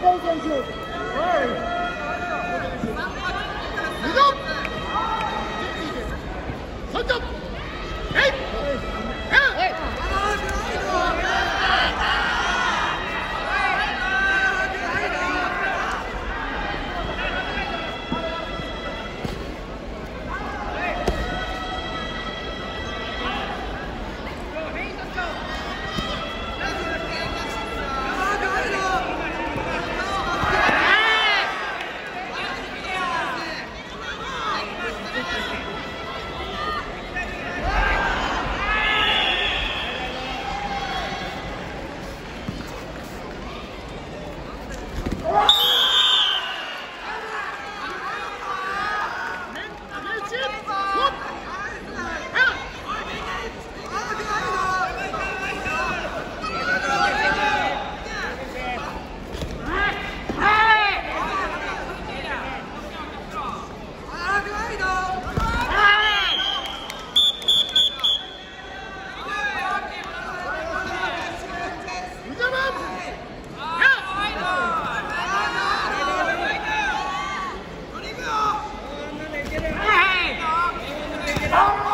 goes on, Joe. Come